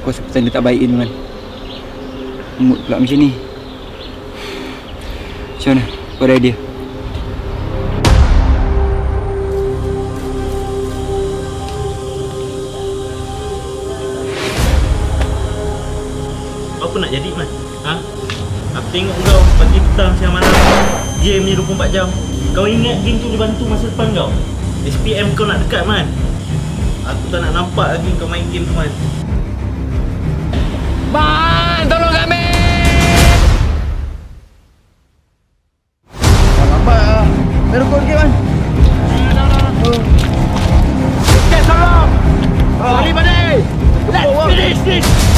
Tanda tak baik ni Man Mood pula macam ni Macam mana? Kau ada idea? Apa nak jadi Man? Ha? Aku tengok kau pagi petang siang malam Game ni 24 jam Kau ingat game tu dia bantu masa depan kau? SPM kau nak dekat Man Aku tak nak nampak lagi kau main game tu Man Merokok sikit man. Oh. Let's finish this.